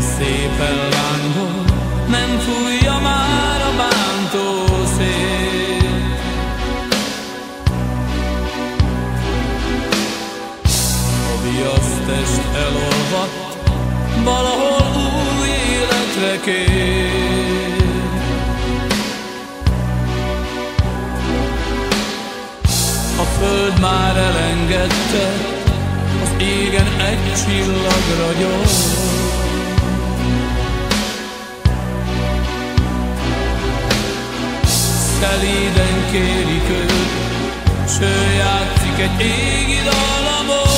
szépen lángol, nem fújja már a bántó szél. A viasztest elolvadt, valahol új életre kér. A föld már elengedte, az égen egy csillag ragyog. Szelíden kérik őt, s ő játszik egy égi dallamot.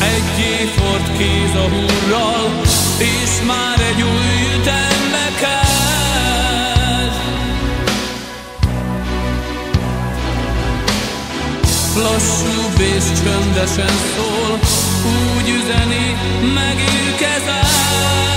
Egy évfort kéz a hurral, és már egy új ütembe kezd. Lassúbb és csöndesen szól, úgy üzeni, megérkezett.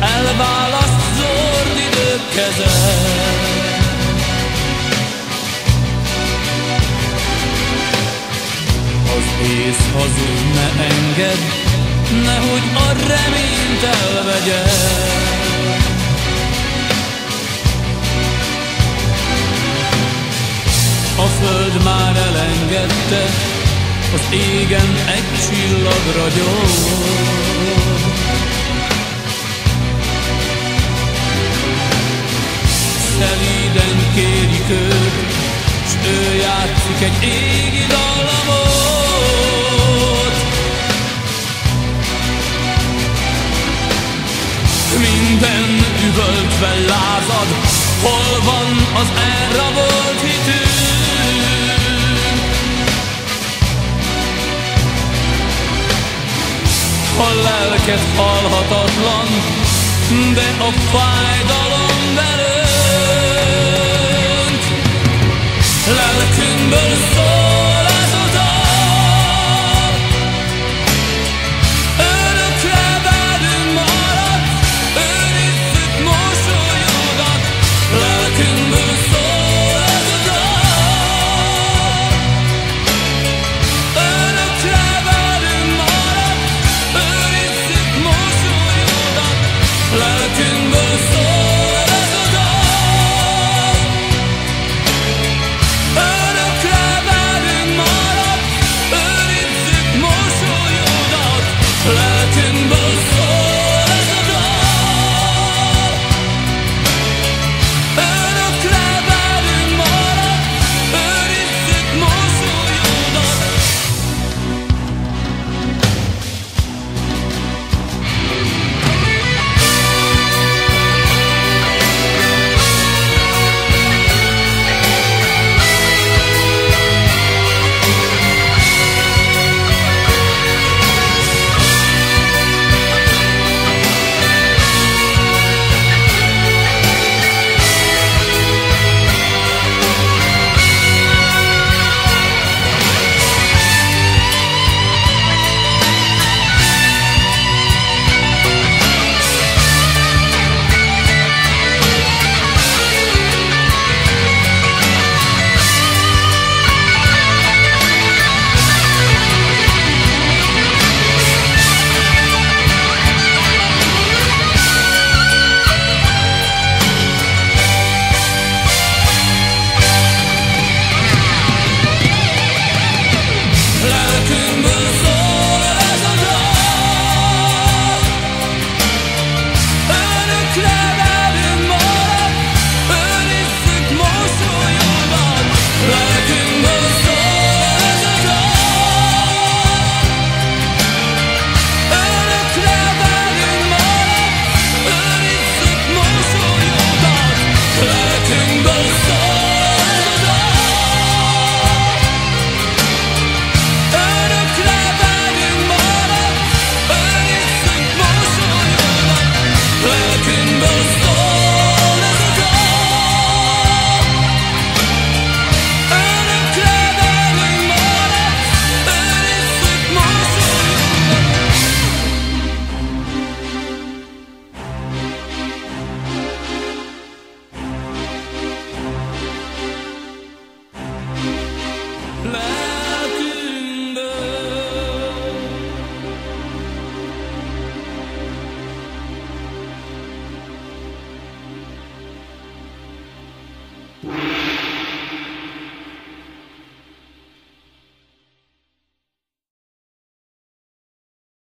Elválaszt zord idők keze. Az ész hazug ne enged, nehogy a reményt elvegye. A föld már elengedte, az égen egy csillag ragyog. Szelíden kérik őt, s ő játszik egy égi dallamot. Minden üvöltve lázad, hol van az elrabolt hitünk? A lelked halhatatlan, de a fájdalom but a soul.